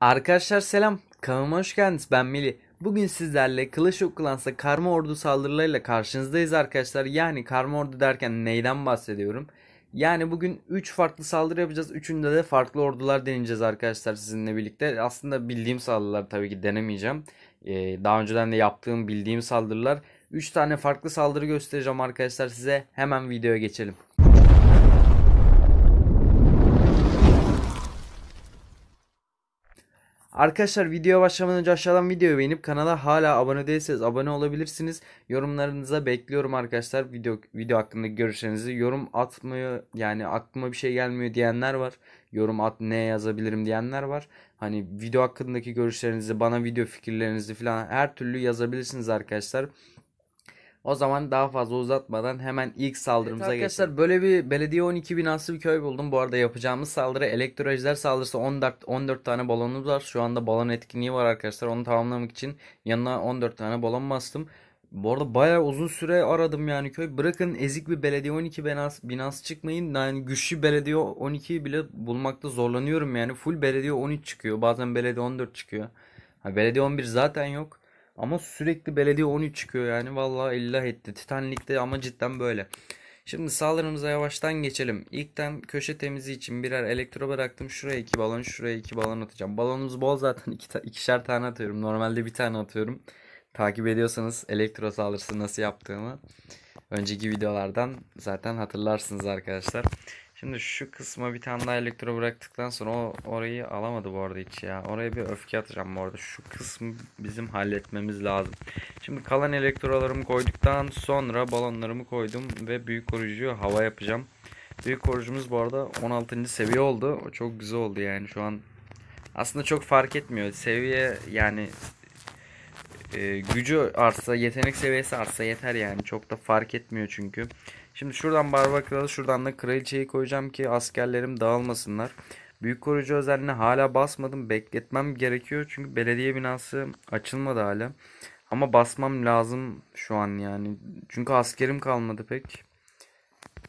Arkadaşlar selam. Kanalıma hoş geldiniz. Ben Mili. Bugün sizlerle Clash of Clans'ta karma ordu saldırılarıyla karşınızdayız arkadaşlar. Yani karma ordu derken neyden bahsediyorum? Yani bugün 3 farklı saldırı yapacağız. Üçünde de farklı ordular deneyeceğiz arkadaşlar sizinle birlikte. Aslında bildiğim saldırılar tabii ki denemeyeceğim. Ee, daha önceden de yaptığım bildiğim saldırılar. 3 tane farklı saldırı göstereceğim arkadaşlar size. Hemen videoya geçelim. Arkadaşlar video başlamadan önce aşağıdan videoyu beğenip kanala hala abone değilseniz abone olabilirsiniz. Yorumlarınıza bekliyorum arkadaşlar. Video video hakkındaki görüşlerinizi yorum atmıyor yani aklıma bir şey gelmiyor diyenler var. Yorum at ne yazabilirim diyenler var. Hani video hakkındaki görüşlerinizi, bana video fikirlerinizi falan her türlü yazabilirsiniz arkadaşlar. O zaman daha fazla uzatmadan hemen ilk saldırımıza evet arkadaşlar geçelim. böyle bir belediye 12 binası bir köy buldum. Bu arada yapacağımız saldırı elektrojler saldırısı 14 14 tane balonumuz var. Şu anda balon etkinliği var arkadaşlar. Onu tamamlamak için yanına 14 tane balon bastım. Bu arada bayağı uzun süre aradım yani köy. Bırakın ezik bir belediye 12 binası, binası çıkmayın. Yani güçlü belediye 12 bile bulmakta zorlanıyorum yani. Full belediye 13 çıkıyor. Bazen belediye 14 çıkıyor. Ha, belediye 11 zaten yok. Ama sürekli belediye 13 çıkıyor yani. Vallahi illah etti. Titanic'te ama cidden böyle. Şimdi saldırımıza yavaştan geçelim. İlkten köşe temizliği için birer elektro bıraktım. Şuraya iki balon, şuraya iki balon atacağım. Balonumuz bol zaten. iki ta ikişer tane atıyorum. Normalde bir tane atıyorum. Takip ediyorsanız elektro saldırısı nasıl yaptığımı önceki videolardan zaten hatırlarsınız arkadaşlar. Şimdi şu kısma bir tane daha elektro bıraktıktan sonra o orayı alamadı bu arada hiç ya. Oraya bir öfke atacağım bu arada. Şu kısmı bizim halletmemiz lazım. Şimdi kalan elektrolarımı koyduktan sonra balonlarımı koydum ve büyük koruyucuyu hava yapacağım. Büyük koruyucumuz bu arada 16. seviye oldu. O çok güzel oldu yani şu an. Aslında çok fark etmiyor. Seviye yani e, gücü artsa, yetenek seviyesi artsa yeter yani. Çok da fark etmiyor çünkü. Şimdi şuradan barba kralı şuradan da kraliçeyi koyacağım ki askerlerim dağılmasınlar. Büyük koruyucu özelliğine hala basmadım. Bekletmem gerekiyor çünkü belediye binası açılmadı hala. Ama basmam lazım şu an yani. Çünkü askerim kalmadı pek.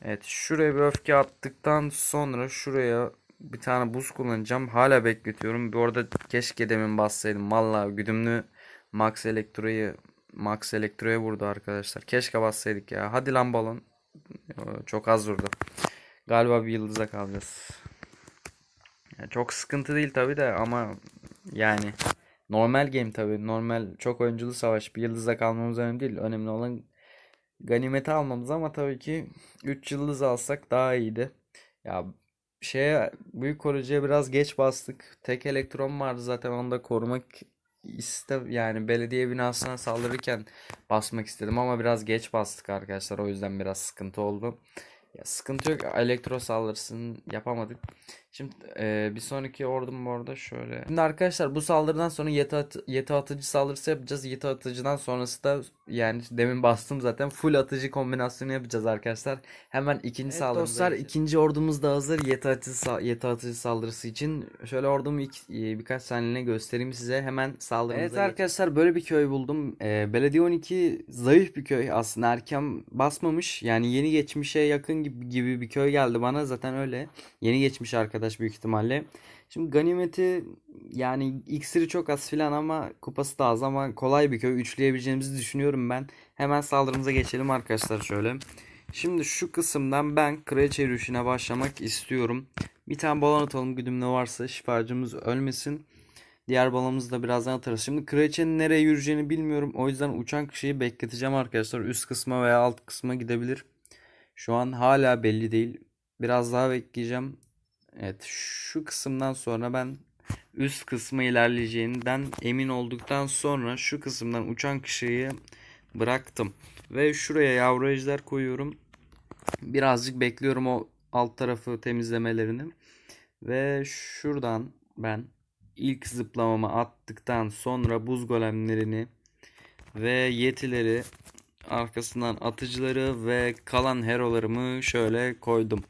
Evet şuraya bir öfke attıktan sonra şuraya bir tane buz kullanacağım. Hala bekletiyorum. Bu arada keşke demin bassaydım. Valla güdümlü Max Elektro'yu Max Elektro'ya vurdu arkadaşlar. Keşke bassaydık ya. Hadi lan balon. Çok az vurdu. Galiba bir yıldıza kalacağız. Yani çok sıkıntı değil tabi de ama yani normal game tabi. Normal çok oyunculu savaş. Bir yıldıza kalmamız önemli değil. Önemli olan ganimeti almamız ama tabii ki 3 yıldız alsak daha iyiydi. Ya şeye büyük koruyucuya biraz geç bastık. Tek elektron vardı zaten onu da korumak iste yani belediye binasına saldırırken basmak istedim ama biraz geç bastık arkadaşlar. O yüzden biraz sıkıntı oldu. Ya sıkıntı yok. Elektro saldırısını yapamadık. Şimdi e, bir sonraki ordum bu arada şöyle. Şimdi arkadaşlar bu saldırıdan sonra yeti, at yeti atıcı saldırısı yapacağız. Yeti atıcıdan sonrası da yani demin bastım zaten full atıcı kombinasyonu yapacağız arkadaşlar. Hemen ikinci evet, saldırımıza dostlar geçelim. ikinci ordumuz da hazır yeti atıcı, yeti atıcı saldırısı için. Şöyle ordumu ilk, e, birkaç saniyene göstereyim size. Hemen saldırımıza Evet geçelim. arkadaşlar böyle bir köy buldum. E, Belediye 12 zayıf bir köy aslında erken basmamış. Yani yeni geçmişe yakın gibi, bir köy geldi bana zaten öyle. Yeni geçmiş arkadaş büyük ihtimalle. Şimdi ganimeti yani iksiri çok az filan ama kupası da az ama kolay bir köy. Üçleyebileceğimizi düşünüyorum ben. Hemen saldırımıza geçelim arkadaşlar şöyle. Şimdi şu kısımdan ben kraliçe yürüyüşüne başlamak istiyorum. Bir tane balon atalım güdümlü varsa şifacımız ölmesin. Diğer balonumuzu da birazdan atarız. Şimdi kraliçenin nereye yürüyeceğini bilmiyorum. O yüzden uçan kişiyi bekleteceğim arkadaşlar. Üst kısma veya alt kısma gidebilir. Şu an hala belli değil. Biraz daha bekleyeceğim. Evet şu kısımdan sonra ben üst kısmı ilerleyeceğinden emin olduktan sonra şu kısımdan uçan kişiyi bıraktım. Ve şuraya yavru ejder koyuyorum. Birazcık bekliyorum o alt tarafı temizlemelerini. Ve şuradan ben ilk zıplamamı attıktan sonra buz golemlerini ve yetileri arkasından atıcıları ve kalan herolarımı şöyle koydum.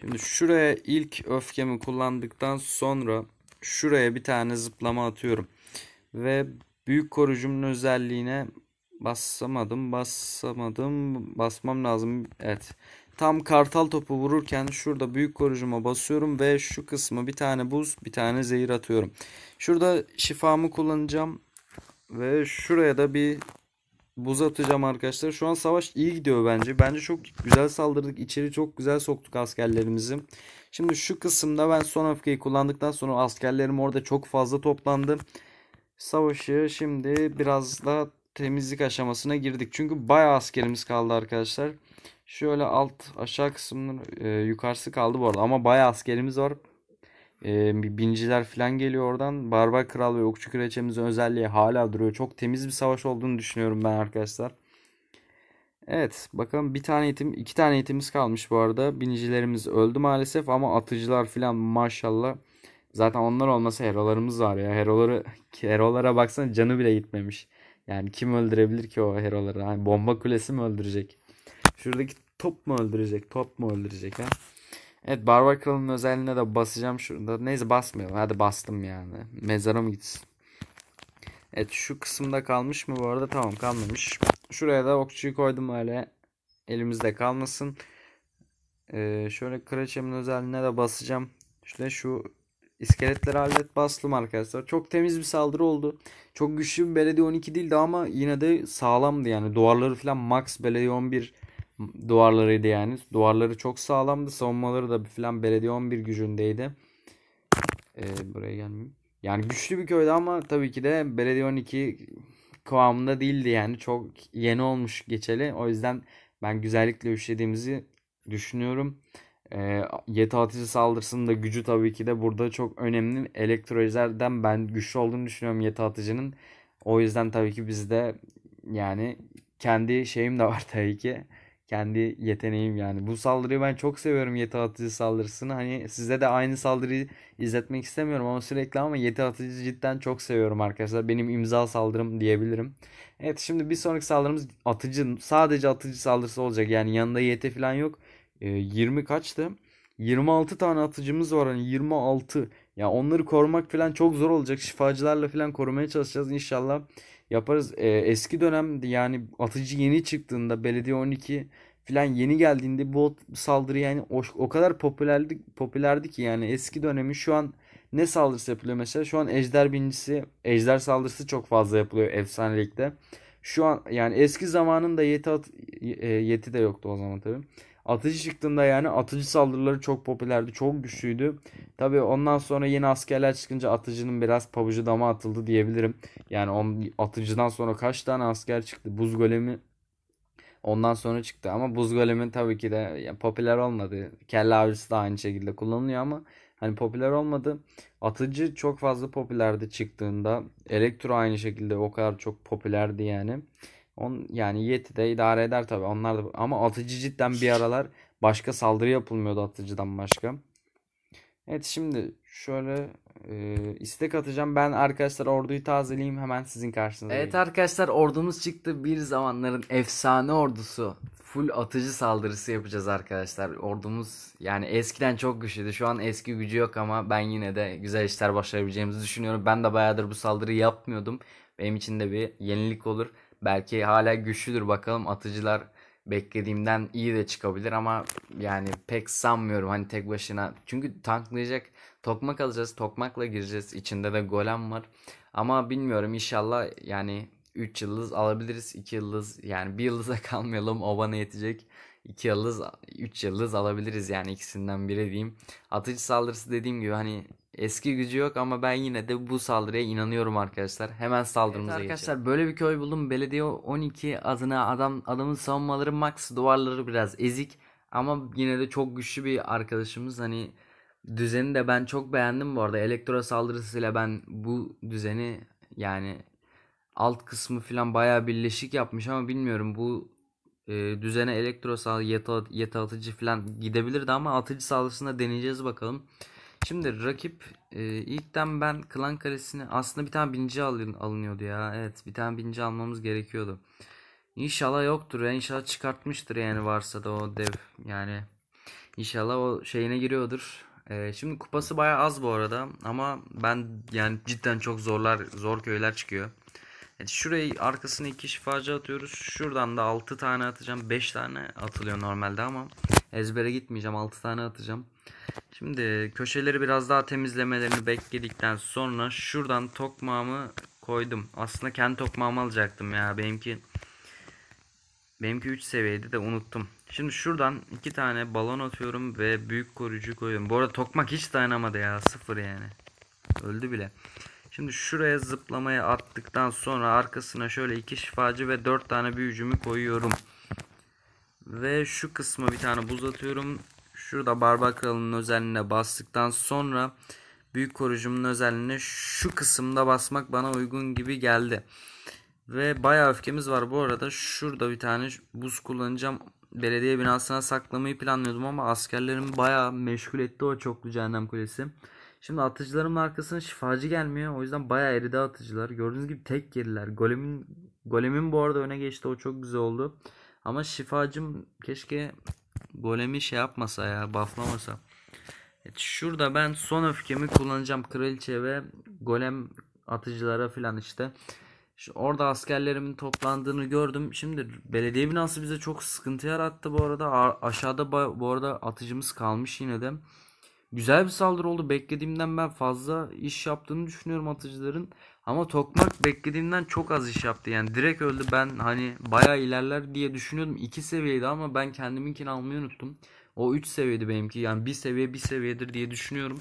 Şimdi şuraya ilk öfkemi kullandıktan sonra şuraya bir tane zıplama atıyorum. Ve büyük korucumun özelliğine basamadım basamadım basmam lazım. Evet. tam kartal topu vururken şurada büyük koruyucuma basıyorum ve şu kısmı bir tane buz bir tane zehir atıyorum. Şurada şifamı kullanacağım ve şuraya da bir buz atacağım arkadaşlar. Şu an savaş iyi gidiyor bence. Bence çok güzel saldırdık. İçeri çok güzel soktuk askerlerimizi. Şimdi şu kısımda ben son öfkeyi kullandıktan sonra askerlerim orada çok fazla toplandı. Savaşı şimdi biraz da temizlik aşamasına girdik. Çünkü bayağı askerimiz kaldı arkadaşlar. Şöyle alt aşağı kısmının e, yukarısı kaldı bu arada ama bayağı askerimiz var. E, binciler falan geliyor oradan. Barbar Kral ve Okçu Kraliçemizin özelliği hala duruyor. Çok temiz bir savaş olduğunu düşünüyorum ben arkadaşlar. Evet bakalım bir tane eğitim iki tane eğitimimiz kalmış bu arada. Binicilerimiz öldü maalesef ama atıcılar falan maşallah. Zaten onlar olmasa herolarımız var ya. Heroları herolara baksana canı bile gitmemiş. Yani kim öldürebilir ki o heroları? Hani bomba kulesi mi öldürecek? Şuradaki top mu öldürecek? Top mu öldürecek ha? Evet Barbar Kral'ın özelliğine de basacağım şurada. Neyse basmayalım. Hadi bastım yani. Mezara mı gitsin? Evet şu kısımda kalmış mı bu arada? Tamam kalmamış. Şuraya da okçuyu koydum öyle. Elimizde kalmasın. Ee, şöyle kraliçemin özelliğine de basacağım. İşte şu iskeletleri hallet bastım arkadaşlar. Çok temiz bir saldırı oldu. Çok güçlü bir belediye 12 değildi ama yine de sağlamdı yani. Duvarları falan max belediye 11 duvarlarıydı yani. Duvarları çok sağlamdı. Savunmaları da falan belediye 11 gücündeydi. Ee, buraya gelmeyeyim. Yani güçlü bir köydü ama tabii ki de belediye 12 kıvamında değildi yani. Çok yeni olmuş geçeli. O yüzden ben güzellikle üşlediğimizi düşünüyorum. E, yeti atıcı saldırısının da gücü tabii ki de burada çok önemli. Elektrolizerden ben güçlü olduğunu düşünüyorum yeti atıcının. O yüzden tabii ki bizde yani kendi şeyim de var tabii ki. Kendi yeteneğim yani. Bu saldırıyı ben çok seviyorum yeti atıcı saldırısını. Hani size de aynı saldırıyı izletmek istemiyorum ama sürekli ama yeti atıcı cidden çok seviyorum arkadaşlar. Benim imza saldırım diyebilirim. Evet şimdi bir sonraki saldırımız atıcı sadece atıcı saldırısı olacak. Yani yanında yeti falan yok. 20 ee, kaçtı? 26 tane atıcımız var hani 26. Ya onları korumak falan çok zor olacak. Şifacılarla falan korumaya çalışacağız inşallah. Yaparız. Ee, eski dönem yani atıcı yeni çıktığında belediye 12 falan yeni geldiğinde bu saldırı yani o, o kadar popülerdi popülerdi ki yani eski dönemi şu an ne saldırısı yapılıyor mesela? Şu an ejder binicisi, ejder saldırısı çok fazla yapılıyor efsanelikte. Şu an yani eski zamanın da yeti, at, e, yeti de yoktu o zaman tabii. Atıcı çıktığında yani atıcı saldırıları çok popülerdi. Çok güçlüydü. Tabi ondan sonra yeni askerler çıkınca atıcının biraz pabucu dama atıldı diyebilirim. Yani on, atıcıdan sonra kaç tane asker çıktı? Buz golemi ondan sonra çıktı. Ama buz golemin tabii ki de yani popüler olmadı. Kelle avcısı da aynı şekilde kullanılıyor ama hani popüler olmadı. Atıcı çok fazla popülerdi çıktığında. Elektro aynı şekilde o kadar çok popülerdi yani. On, yani Yeti de idare eder tabi. Onlar da ama atıcı cidden bir aralar başka saldırı yapılmıyordu atıcıdan başka. Evet şimdi şöyle e, istek atacağım. Ben arkadaşlar orduyu tazeleyeyim hemen sizin karşınızda. Evet arkadaşlar ordumuz çıktı. Bir zamanların efsane ordusu. Full atıcı saldırısı yapacağız arkadaşlar. Ordumuz yani eskiden çok güçlüydü. Şu an eski gücü yok ama ben yine de güzel işler başarabileceğimizi düşünüyorum. Ben de bayağıdır bu saldırıyı yapmıyordum. Benim için de bir yenilik olur. Belki hala güçlüdür bakalım atıcılar beklediğimden iyi de çıkabilir ama yani pek sanmıyorum hani tek başına. Çünkü tanklayacak tokmak alacağız. Tokmakla gireceğiz. İçinde de golem var. Ama bilmiyorum inşallah yani 3 yıldız alabiliriz. 2 yıldız yani 1 yıldıza kalmayalım. O bana yetecek. 2 yıldız 3 yıldız alabiliriz yani ikisinden biri diyeyim. Atıcı saldırısı dediğim gibi hani Eski gücü yok ama ben yine de bu saldırıya inanıyorum arkadaşlar. Hemen saldırımıza evet arkadaşlar geçelim. böyle bir köy buldum. Belediye 12 adına adam adamın savunmaları max duvarları biraz ezik ama yine de çok güçlü bir arkadaşımız. Hani düzeni de ben çok beğendim bu arada. Elektro saldırısıyla ben bu düzeni yani alt kısmı falan bayağı birleşik yapmış ama bilmiyorum bu e, düzene elektro saldırı yeta, yeta atıcı falan gidebilirdi ama atıcı saldırısında deneyeceğiz bakalım. Şimdi rakip e, ilkten ben klan karesini aslında bir tane binci alın, alınıyordu ya. Evet bir tane binci almamız gerekiyordu. İnşallah yoktur ya. İnşallah çıkartmıştır yani varsa da o dev yani. İnşallah o şeyine giriyordur. E, şimdi kupası baya az bu arada ama ben yani cidden çok zorlar zor köyler çıkıyor. Evet, şurayı arkasına iki şifacı atıyoruz. Şuradan da 6 tane atacağım. 5 tane atılıyor normalde ama Ezbere gitmeyeceğim. 6 tane atacağım. Şimdi köşeleri biraz daha temizlemelerini bekledikten sonra şuradan tokmağımı koydum. Aslında kendi tokmağımı alacaktım ya. Benimki benimki 3 seviyeydi de unuttum. Şimdi şuradan iki tane balon atıyorum ve büyük koruyucu koyuyorum. Bu arada tokmak hiç dayanamadı ya. Sıfır yani. Öldü bile. Şimdi şuraya zıplamaya attıktan sonra arkasına şöyle iki şifacı ve dört tane büyücümü koyuyorum. Ve şu kısma bir tane buz atıyorum. Şurada barbar kralının özelliğine bastıktan sonra büyük koruyucumun özelliğine şu kısımda basmak bana uygun gibi geldi. Ve bayağı öfkemiz var bu arada. Şurada bir tane buz kullanacağım. Belediye binasına saklamayı planlıyordum ama askerlerimi bayağı meşgul etti o çoklu cehennem kulesi. Şimdi atıcılarımın arkasına şifacı gelmiyor. O yüzden bayağı eridi atıcılar. Gördüğünüz gibi tek geriler. Golemin golemin bu arada öne geçti. O çok güzel oldu. Ama şifacım keşke golemi şey yapmasa ya, bufflamasa. Evet, şurada ben son öfkemi kullanacağım kraliçe ve golem atıcılara falan işte. Şu, orada askerlerimin toplandığını gördüm. Şimdi belediye binası bize çok sıkıntı yarattı bu arada. A- aşağıda bu arada atıcımız kalmış yine de. Güzel bir saldırı oldu. Beklediğimden ben fazla iş yaptığını düşünüyorum atıcıların. Ama Tokmak beklediğimden çok az iş yaptı. Yani direkt öldü. Ben hani bayağı ilerler diye düşünüyordum. 2 seviyeydi ama ben kendiminkini almayı unuttum. O 3 seviyedi benimki. Yani bir seviye bir seviyedir diye düşünüyorum.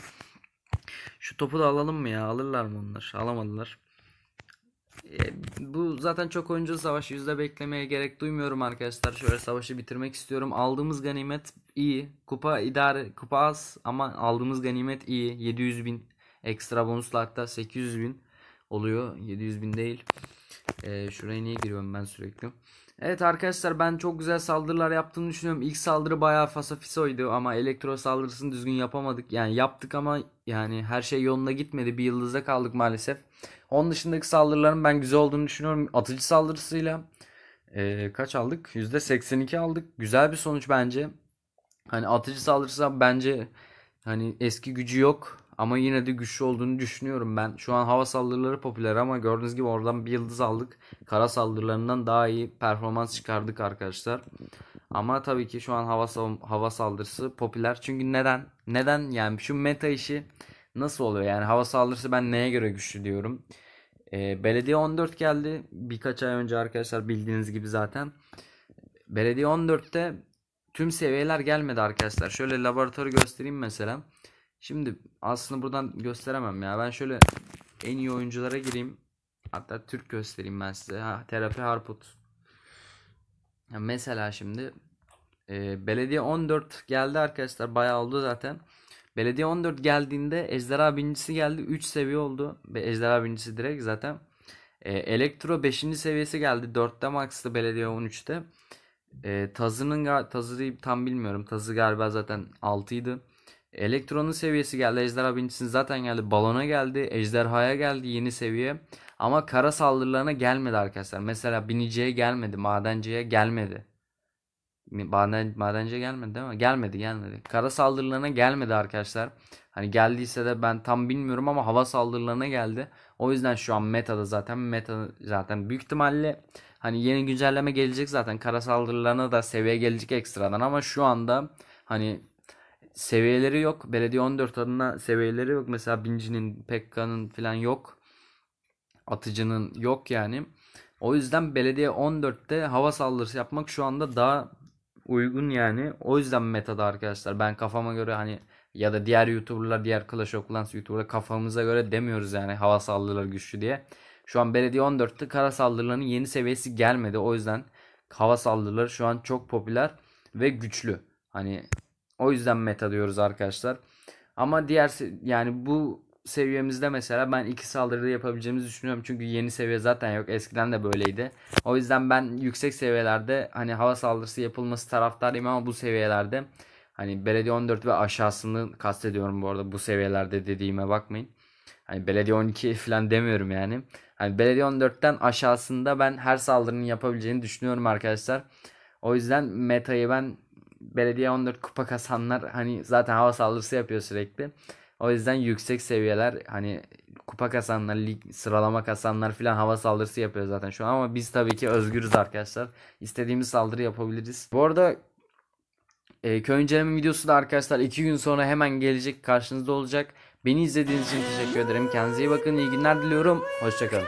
Şu topu da alalım mı ya? Alırlar mı onlar? Alamadılar. E, bu zaten çok oyuncu savaşı yüzde beklemeye gerek duymuyorum arkadaşlar. Şöyle savaşı bitirmek istiyorum. Aldığımız ganimet iyi. Kupa idare kupa az ama aldığımız ganimet iyi. 700 bin ekstra bonusla hatta 800 bin oluyor. 700 bin değil. E, şuraya niye giriyorum ben sürekli? Evet arkadaşlar ben çok güzel saldırılar yaptığını düşünüyorum. İlk saldırı bayağı fasafisoydu ama elektro saldırısını düzgün yapamadık. Yani yaptık ama yani her şey yolunda gitmedi. Bir yıldızda kaldık maalesef. Onun dışındaki saldırıların ben güzel olduğunu düşünüyorum. Atıcı saldırısıyla e, kaç aldık? %82 aldık. Güzel bir sonuç bence. Hani atıcı saldırısı bence hani eski gücü yok ama yine de güçlü olduğunu düşünüyorum ben. Şu an hava saldırıları popüler ama gördüğünüz gibi oradan bir yıldız aldık. Kara saldırılarından daha iyi performans çıkardık arkadaşlar. Ama tabii ki şu an hava hava saldırısı popüler. Çünkü neden? Neden yani şu meta işi nasıl oluyor? Yani hava saldırısı ben neye göre güçlü diyorum. Ee, Belediye 14 geldi birkaç ay önce arkadaşlar bildiğiniz gibi zaten. Belediye 14'te tüm seviyeler gelmedi arkadaşlar. Şöyle laboratuvarı göstereyim mesela. Şimdi aslında buradan gösteremem ya. Ben şöyle en iyi oyunculara gireyim. Hatta Türk göstereyim ben size. Ha, terapi Harput. Mesela şimdi e, Belediye 14 geldi arkadaşlar. Bayağı oldu zaten. Belediye 14 geldiğinde Ejderha Binicisi geldi. 3 seviye oldu. Ejderha Binicisi direkt zaten. E, Elektro 5. seviyesi geldi. 4'te max'tı Belediye 13'te. E, Tazı'nın Tazı'yı tam bilmiyorum. Tazı galiba zaten 6 idi. Elektronun seviyesi geldi. Ejderha Binicisi'nin zaten geldi. Balona geldi. Ejderhaya geldi yeni seviye. Ama kara saldırılarına gelmedi arkadaşlar. Mesela biniciye gelmedi. Madenciye gelmedi. Maden, madenciye gelmedi değil mi? Gelmedi gelmedi. Kara saldırılarına gelmedi arkadaşlar. Hani geldiyse de ben tam bilmiyorum ama hava saldırılarına geldi. O yüzden şu an metada zaten meta zaten büyük ihtimalle hani yeni güncelleme gelecek zaten. Kara saldırılarına da seviye gelecek ekstradan ama şu anda hani seviyeleri yok. Belediye 14 adına seviyeleri yok. Mesela Binci'nin, Pekka'nın falan yok. Atıcı'nın yok yani. O yüzden belediye 14'te hava saldırısı yapmak şu anda daha uygun yani. O yüzden metada arkadaşlar. Ben kafama göre hani ya da diğer YouTuber'lar, diğer Clash of Clans YouTuber'lar kafamıza göre demiyoruz yani hava saldırıları güçlü diye. Şu an belediye 14'te kara saldırılarının yeni seviyesi gelmedi. O yüzden hava saldırıları şu an çok popüler ve güçlü. Hani o yüzden meta diyoruz arkadaşlar. Ama diğer yani bu seviyemizde mesela ben iki saldırıda yapabileceğimizi düşünüyorum. Çünkü yeni seviye zaten yok. Eskiden de böyleydi. O yüzden ben yüksek seviyelerde hani hava saldırısı yapılması taraftarıyım ama bu seviyelerde hani belediye 14 ve aşağısını kastediyorum bu arada bu seviyelerde dediğime bakmayın. Hani belediye 12 falan demiyorum yani. Hani belediye 14'ten aşağısında ben her saldırının yapabileceğini düşünüyorum arkadaşlar. O yüzden metayı ben belediye 14 kupa kasanlar hani zaten hava saldırısı yapıyor sürekli. O yüzden yüksek seviyeler hani kupa kasanlar, lig sıralama kasanlar filan hava saldırısı yapıyor zaten şu an ama biz tabii ki özgürüz arkadaşlar. İstediğimiz saldırı yapabiliriz. Bu arada E, köy inceleme videosu da arkadaşlar 2 gün sonra hemen gelecek karşınızda olacak. Beni izlediğiniz için teşekkür ederim. Kendinize iyi bakın. İyi günler diliyorum. Hoşçakalın.